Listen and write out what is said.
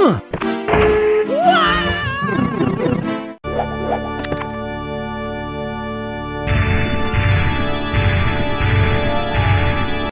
Huh.